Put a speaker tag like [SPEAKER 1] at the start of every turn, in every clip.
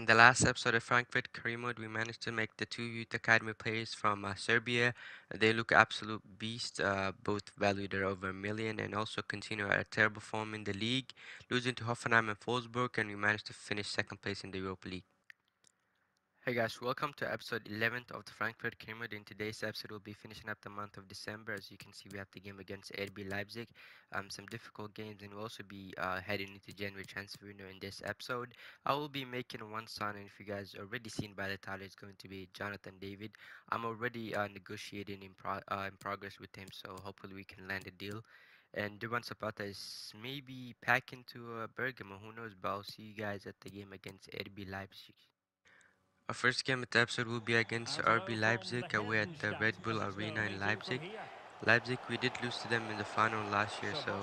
[SPEAKER 1] In the last episode of Frankfurt Career Mode, we managed to make the two youth academy players from uh, Serbia. They look absolute beasts, uh, both valued at over a million, and also continue at a terrible form in the league, losing to Hoffenheim and Wolfsburg, and we managed to finish second place in the Europa League. Hey guys, welcome to episode 11th of the Frankfurt Career In today's episode, we'll be finishing up the month of December. As you can see, we have the game against RB Leipzig, um, some difficult games, and we'll also be uh, heading into January transfer window in this episode. I will be making one signing. If you guys already seen by the title, it's going to be Jonathan David. I'm already uh, negotiating in, pro uh, in progress with him, so hopefully we can land a deal. And Duvan Zapata is maybe packing to uh, Bergamo. Who knows? But I'll see you guys at the game against RB Leipzig. Our first game of the episode will be against RB Leipzig away at the Red Bull Arena in Leipzig. Leipzig, we did lose to them in the final last year, so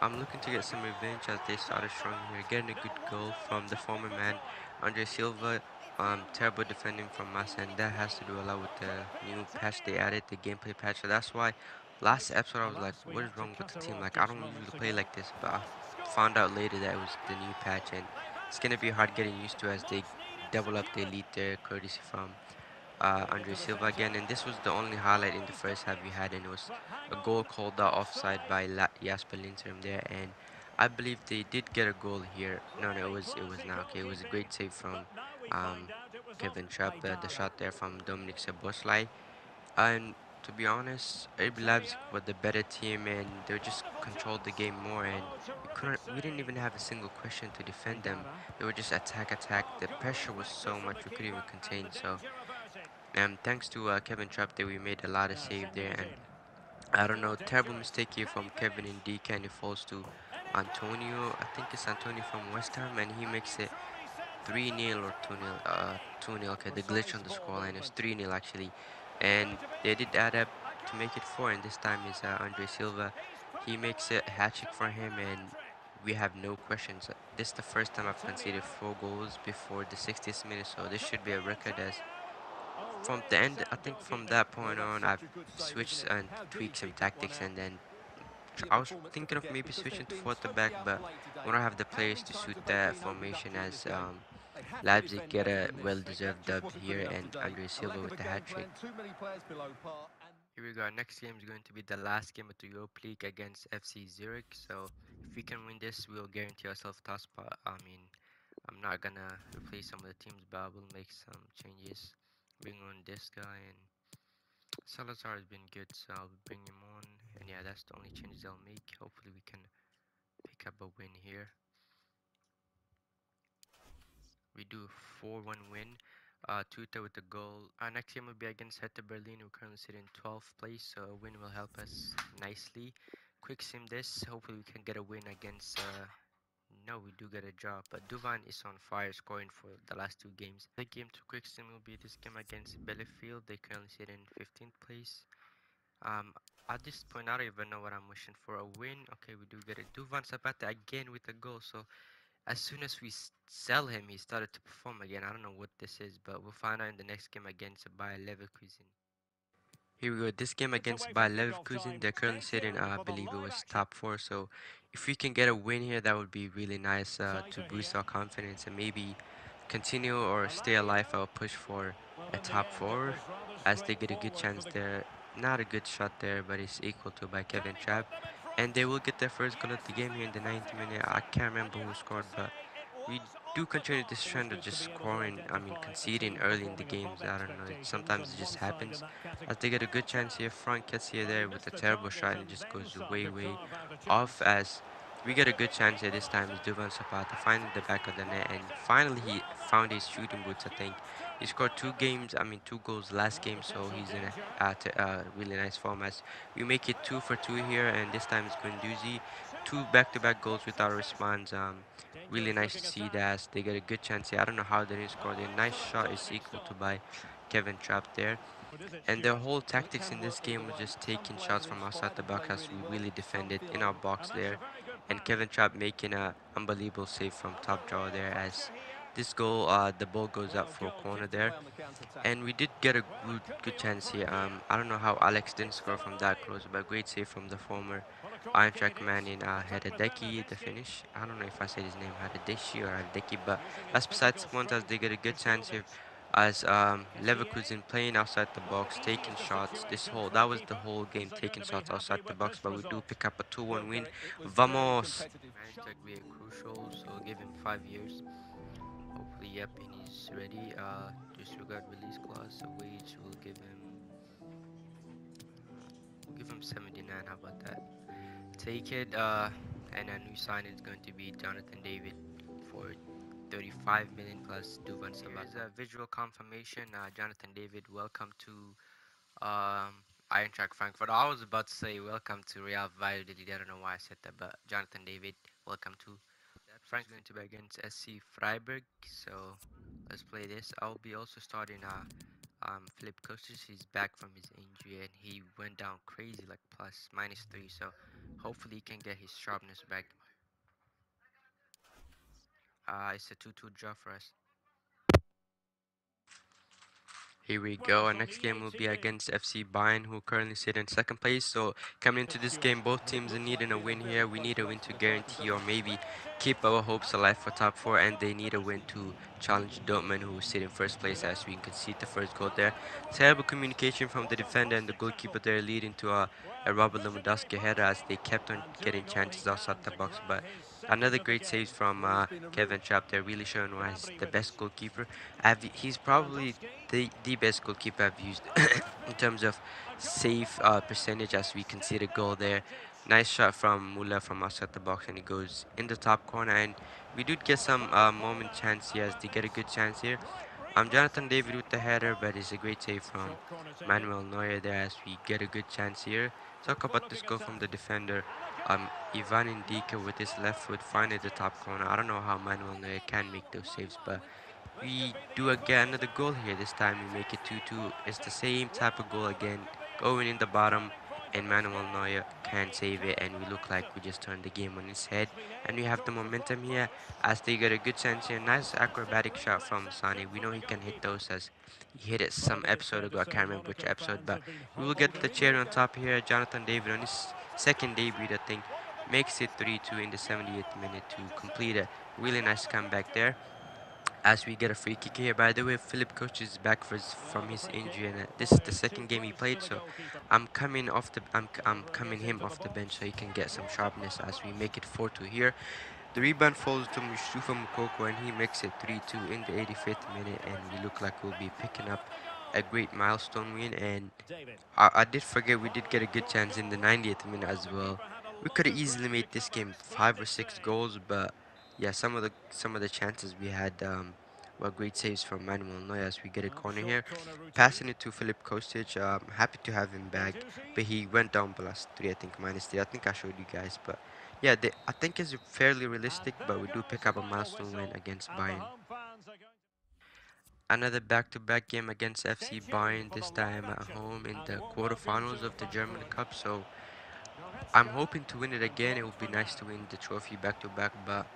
[SPEAKER 1] I'm looking to get some revenge as they started strong here. Getting a good goal from the former man, Andre Silva. Um, terrible defending from us, and that has to do a lot with the new patch they added, the gameplay patch. So that's why last episode I was like, what is wrong with the team? Like, I don't usually play like this, but I found out later that it was the new patch, and it's going to be hard getting used to as they double up the elite there, courtesy from uh, Andre Silva again. And this was the only highlight in the first half we had, and it was a goal called out offside by La Jesper Lindstrom there. And I believe they did get a goal here. No, no, it was it was not okay. It was a great save from um, Kevin Trapp, the, the shot there from Dominik Szoboszlai. And to be honest, RB Labs were the better team and they just controlled the game more and we couldn't we didn't even have a single question to defend them. They were just attack attack. The pressure was so much we couldn't even contain so um thanks to uh, Kevin Trapp that we made a lot of save there and I don't know, terrible mistake here from Kevin and DK and it falls to Antonio. I think it's Antonio from West Ham and he makes it 3-0 or 2-0. Uh, 2-0. Okay, the glitch on the scoreline is 3-0 actually and they did add up to make it four and this time is uh, Andre Silva. He makes a hat trick for him and we have no questions. This is the first time I've conceded four goals before the 60th minute so this should be a record as from the end I think from that point on I've switched and tweaked some tactics and then I was thinking of maybe switching to fourth back but we don't have the players to suit that formation as um, Leipzig get a well-deserved dub here and Andre Silva with the hat-trick. Here we go, our next game is going to be the last game of the Europa League against FC Zurich. So if we can win this, we'll guarantee ourselves top spot. I mean, I'm not gonna replace some of the teams, but I will make some changes. Bring on this guy and Salazar has been good, so I'll bring him on. And yeah, that's the only changes I'll make. Hopefully we can pick up a win here we do 4-1 win. Uh, Tuta with the goal. Our next game will be against Hertha Berlin. We're currently sitting in 12th place, so a win will help us nicely. Quick sim this. Hopefully we can get a win against... Uh, no, we do get a draw, but Duvan is on fire, scoring for the last two games. The game to quick sim will be this game against Bielefeld. They currently sit in 15th place. Um, at this point, I don't even know what I'm wishing for. A win. Okay, we do get it. Duvan Zapata again with a goal, so as soon as we sell him, he started to perform again. I don't know what this is, but we'll find out in the next game against Bayer Leverkusen. Here we go. This game against Bayer Leverkusen, they're currently sitting, uh, I believe it was top four. So if we can get a win here, that would be really nice uh, to boost our confidence and maybe continue or stay alive. I'll push for a top four as they get a good chance there. Not a good shot there, but it's equal to by Kevin Trapp and they will get their first goal of the game here in the 90th minute. I can't remember who scored, but we do continue this trend of just scoring, I mean conceding early in the games. I don't know, sometimes it just happens. As they get a good chance here, Frank gets here there with a terrible shot and it just goes way, way off as we get a good chance here this time. Is Duvan Zapata finding the back of the net and finally he found his shooting boots, I think. He scored two games, I mean two goals last game, so he's in a uh, uh, really nice form. As we make it two for two here, and this time it's Guendouzi. Two back-to-back -back goals without response. Um, really nice to see that. They get a good chance here. I don't know how they didn't score. The nice shot is equal to by Kevin Trapp there. And their whole tactics in this game was just taking shots from outside the box as we really defended in our box there. And Kevin Trapp making an unbelievable save from top draw there as this goal, uh, the ball goes up for a corner there. And we did get a good, good chance here. Um, I don't know how Alex didn't score from that close, but great save from the former Eintracht Manning uh, had a Deki the finish. I don't know if I said his name had a Deshi or a Deki, but that's besides the point as they get a good chance here as um, Leverkusen playing outside the box, taking shots. This whole that was the whole game, taking shots outside the box. But we do pick up a 2-1 win. Vamos! Crucial, so give him five years. Hopefully, yep, and he's ready. Uh, disregard release clause, wage will give him. We'll give him 79. How about that? Take it. Uh, and a new sign is going to be Jonathan David for 35 million plus Duvan Zapata. Here's a visual confirmation. Uh, Jonathan David, welcome to um, Eintracht Frankfurt. I was about to say welcome to Real Valladolid. I don't know why I said that, but Jonathan David, welcome to. Frank's going to be against SC Freiburg, so let's play this. I'll be also starting uh, um, Filip Kostic. He's back from his injury and he went down crazy, like plus minus three. So hopefully he can get his sharpness back. Uh, it's a 2-2 draw for us. Here we go. Our next game will be against FC Bayern, who currently sit in second place. So coming into this game, both teams are needing a win here. We need a win to guarantee or maybe keep our hopes alive for top four, and they need a win to challenge Dortmund, who sit in first place as we can concede the first goal there. Terrible communication from the defender and the goalkeeper there, leading to a, a Robert Lewandowski header as they kept on getting chances outside the box, but Another great save from uh, Kevin Trapp there, really showing why he's the best goalkeeper. I've, he's probably the, the best goalkeeper I've used in terms of save uh, percentage as we concede a goal there. Nice shot from Muller from outside the box and he goes in the top corner and we did get some uh, moment chance here as they get a good chance here. I'm Jonathan David with the header, but it's a great save from Manuel Neuer there as we get a good chance here. Talk about this goal from the defender. Um, Evan N'Dicka with his left foot finding the top corner. I don't know how Manuel Neuer can make those saves, but we do again another goal here. This time we make it 2-2. It's the same type of goal again, going in the bottom, and Manuel Neuer can't save it, and we look like we just turned the game on its head. And we have the momentum here as they get a good chance here. Nice acrobatic shot from Sane. We know he can hit those as he hit it some episode ago. I can't remember which episode, but we will get the cherry on top here. Jonathan David on his second debut, I think, makes it 3-2 in the 78th minute to complete a really nice comeback there as we get a free kick here. By the way, Filip Kostic is back from his injury, and this is the second game he played. So I'm coming off the I'm I'm coming him off the bench so he can get some sharpness as we make it 4-2 here. The rebound falls to Moustapha Moukoko, and he makes it 3-2 in the 85th minute, and we look like we'll be picking up a great milestone win. And I, I did forget we did get a good chance in the 90th minute as well. We could have easily made this game five or six goals, but yeah, some of the some of the chances we had um, were great saves from Manuel Neuer as we get a corner here. Passing it to Filip Kostic. Um, happy to have him back, but he went down plus three, I think minus three. I think I showed you guys, but yeah, they, I think it's fairly realistic, but we do pick up a milestone win against Bayern. Another back-to-back -back game against FC Bayern, this time at home in the quarterfinals of the German Cup. So I'm hoping to win it again. It would be nice to win the trophy back-to-back, -back, but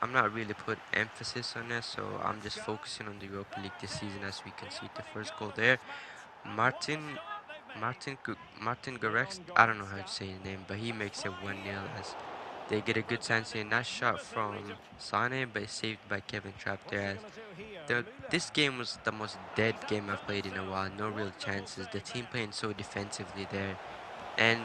[SPEAKER 1] I'm not really put emphasis on this, so I'm just focusing on the Europa League this season as we concede the first goal there. Martin Martin Martin Gorex, I don't know how to say his name, but he makes it 1-0 as they get a good chance here. Nice shot from Sane, but saved by Kevin Trapp there. The, this game was the most dead game I've played in a while. No real chances. The team playing so defensively there. And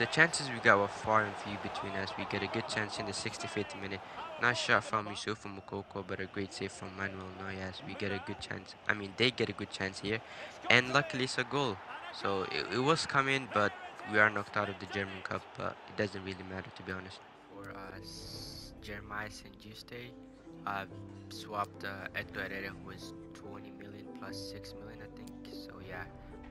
[SPEAKER 1] the chances we got were far and few between us. We get a good chance in the 65th minute. Nice shot from Youssoufa Moukoko, but a great save from Manuel Neuer. We get a good chance. I mean, they get a good chance here. And luckily it's a goal. So it, it was coming, but we are knocked out of the German Cup. But it doesn't really matter, to be honest. For us, Jeremiah St. Juste, I've swapped uh, who was 20 million plus 6 million, I think. So yeah,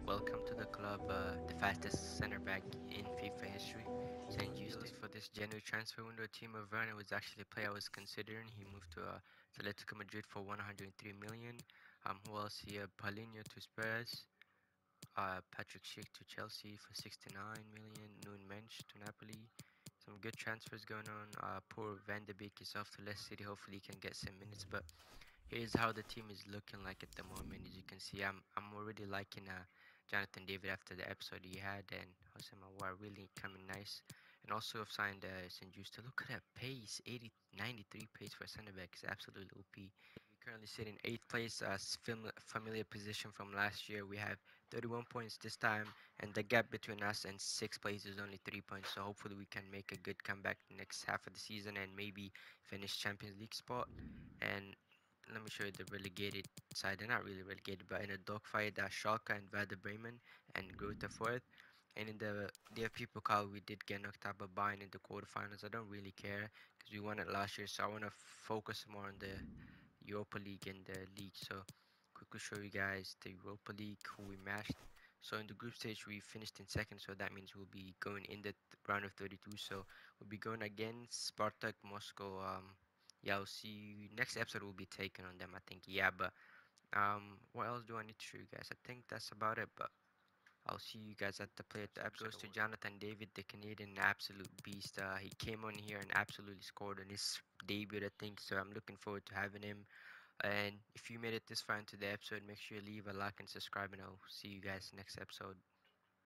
[SPEAKER 1] welcome to the club, uh, the fastest center back in FIFA history. St. Juste for this January transfer window. Timo Werner was actually a player I was considering. He moved to uh, Atletico Madrid for 103 million. Um, who else here? Paulinho to Spurs. Uh, Patrick Schick to Chelsea for 69 million. Noon Mensch to Napoli. Some good transfers going on. Uh, poor Van de Beek is off to Leicester City. Hopefully he can get some minutes. But here's how the team is looking like at the moment. As you can see, I'm I'm already liking uh, Jonathan David after the episode he had and Jose Mawar really coming nice. And also have signed uh, St. Juste. Look at that pace, 80, 93 pace for center back is absolutely OP. We currently sit in 8th place, uh, familiar position from last year. We have 31 points this time, and the gap between us and 6th place is only 3 points. So hopefully we can make a good comeback next half of the season and maybe finish Champions League spot. And let me show you the relegated side. They're not really relegated, but in a dogfight, uh, Schalke and Werder Bremen and Greuther Fürth. And in the DFB Pokal, we did get knocked out by Bayern in the quarterfinals. I don't really care because we won it last year, so I want to focus more on the Europa League and the league. So quickly show you guys the Europa League who we matched. So in the group stage, we finished in second, so that means we'll be going in the round of 32. So we'll be going against Spartak Moscow. Um, yeah, I'll see you. Next episode will be taken on them, I think. Yeah, but um, what else do I need to show you guys? I think that's about it, but I'll see you guys at the play. At the episode goes to Jonathan David, the Canadian absolute beast. Uh, he came on here and absolutely scored on his debut, I think. So I'm looking forward to having him. And if you made it this far into the episode, make sure you leave a like and subscribe, and I'll see you guys next episode.